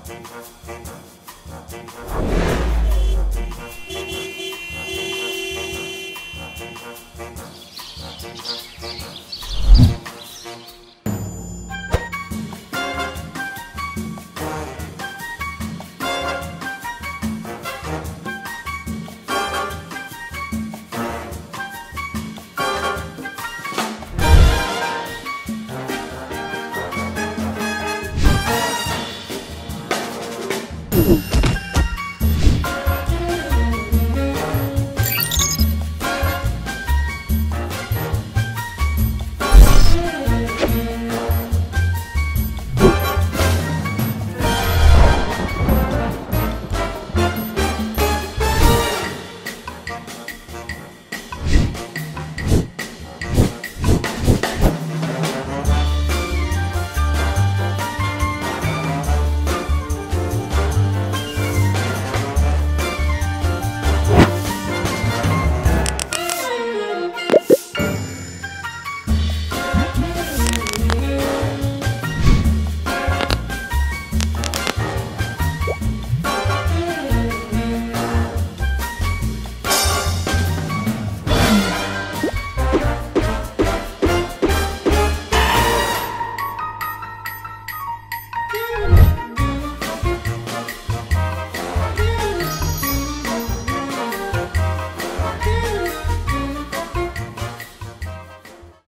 Música